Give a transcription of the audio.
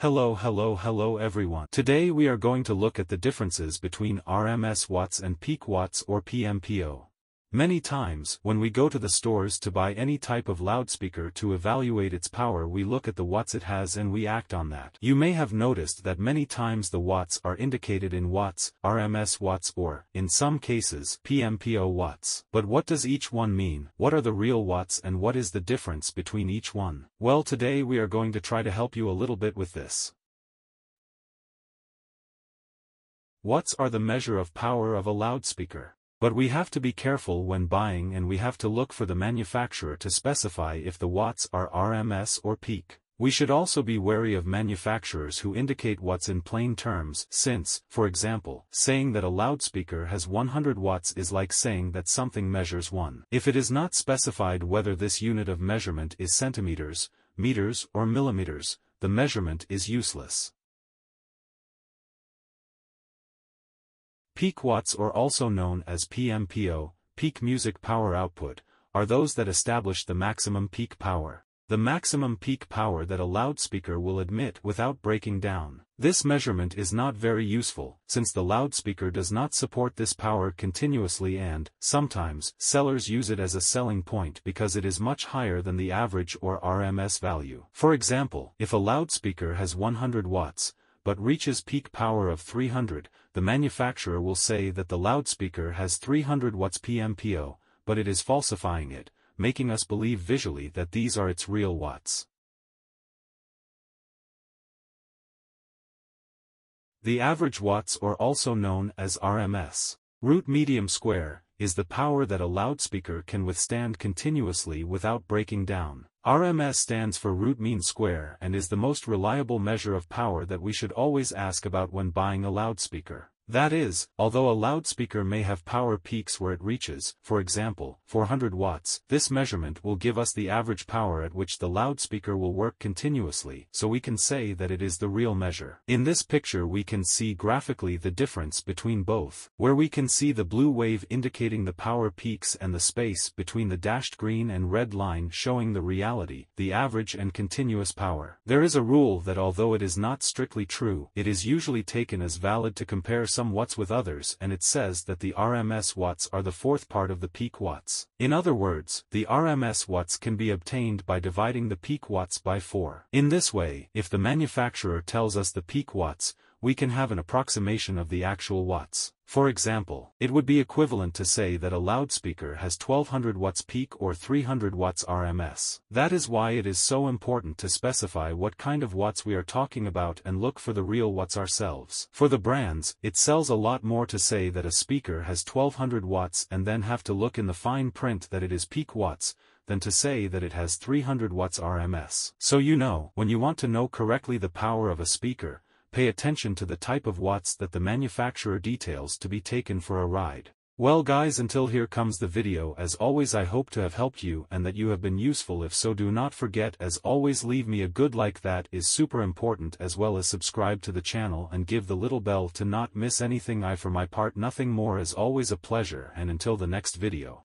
Hello hello hello everyone. Today we are going to look at the differences between RMS watts and peak watts or PMPO. Many times, when we go to the stores to buy any type of loudspeaker to evaluate its power we look at the watts it has and we act on that. You may have noticed that many times the watts are indicated in watts, RMS watts or, in some cases, PMPO watts. But what does each one mean, what are the real watts and what is the difference between each one? Well today we are going to try to help you a little bit with this. Watts are the measure of power of a loudspeaker. But we have to be careful when buying and we have to look for the manufacturer to specify if the watts are RMS or peak. We should also be wary of manufacturers who indicate watts in plain terms since, for example, saying that a loudspeaker has 100 watts is like saying that something measures 1. If it is not specified whether this unit of measurement is centimeters, meters or millimeters, the measurement is useless. Peak watts or also known as PMPO, peak music power output, are those that establish the maximum peak power. The maximum peak power that a loudspeaker will admit without breaking down. This measurement is not very useful, since the loudspeaker does not support this power continuously and, sometimes, sellers use it as a selling point because it is much higher than the average or RMS value. For example, if a loudspeaker has 100 watts, but reaches peak power of 300, the manufacturer will say that the loudspeaker has 300 watts PMPO, but it is falsifying it, making us believe visually that these are its real watts. The average watts are also known as RMS, root medium square, is the power that a loudspeaker can withstand continuously without breaking down. RMS stands for root mean square and is the most reliable measure of power that we should always ask about when buying a loudspeaker. That is, although a loudspeaker may have power peaks where it reaches, for example, 400 watts, this measurement will give us the average power at which the loudspeaker will work continuously, so we can say that it is the real measure. In this picture we can see graphically the difference between both, where we can see the blue wave indicating the power peaks and the space between the dashed green and red line showing the reality, the average and continuous power. There is a rule that although it is not strictly true, it is usually taken as valid to compare some some watts with others and it says that the RMS watts are the fourth part of the peak watts. In other words, the RMS watts can be obtained by dividing the peak watts by 4. In this way, if the manufacturer tells us the peak watts, we can have an approximation of the actual watts. For example, it would be equivalent to say that a loudspeaker has 1200 watts peak or 300 watts RMS. That is why it is so important to specify what kind of watts we are talking about and look for the real watts ourselves. For the brands, it sells a lot more to say that a speaker has 1200 watts and then have to look in the fine print that it is peak watts, than to say that it has 300 watts RMS. So you know, when you want to know correctly the power of a speaker, pay attention to the type of watts that the manufacturer details to be taken for a ride. Well guys until here comes the video. As always I hope to have helped you and that you have been useful. If so do not forget as always leave me a good like. That is super important as well as subscribe to the channel and give the little bell to not miss anything. I for my part nothing more. Is always a pleasure and until the next video.